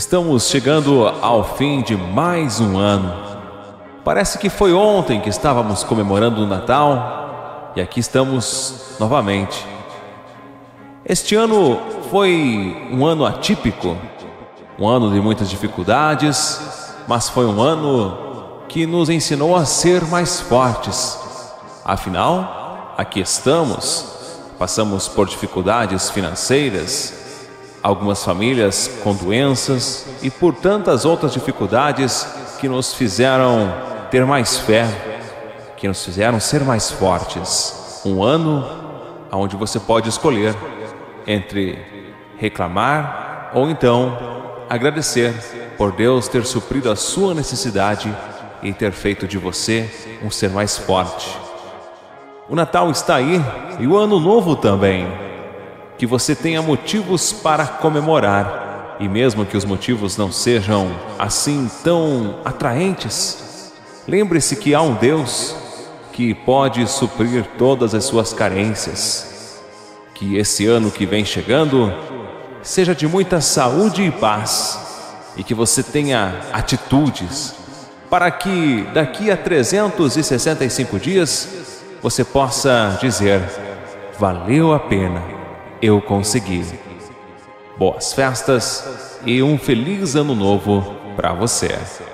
Estamos chegando ao fim de mais um ano. Parece que foi ontem que estávamos comemorando o Natal e aqui estamos novamente. Este ano foi um ano atípico, um ano de muitas dificuldades, mas foi um ano que nos ensinou a ser mais fortes. Afinal, aqui estamos, passamos por dificuldades financeiras, algumas famílias com doenças e por tantas outras dificuldades que nos fizeram ter mais fé, que nos fizeram ser mais fortes. Um ano onde você pode escolher entre reclamar ou então agradecer por Deus ter suprido a sua necessidade e ter feito de você um ser mais forte. O Natal está aí e o Ano Novo também que você tenha motivos para comemorar. E mesmo que os motivos não sejam assim tão atraentes, lembre-se que há um Deus que pode suprir todas as suas carências. Que esse ano que vem chegando seja de muita saúde e paz e que você tenha atitudes para que daqui a 365 dias você possa dizer: valeu a pena eu consegui. Boas festas e um feliz ano novo para você. Neste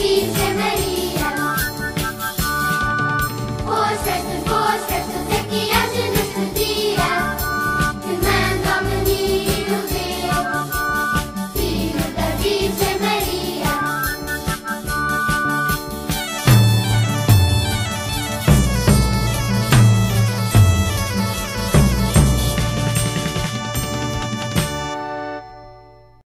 Keep him